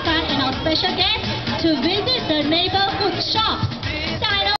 and our special guest to visit the neighborhood shop.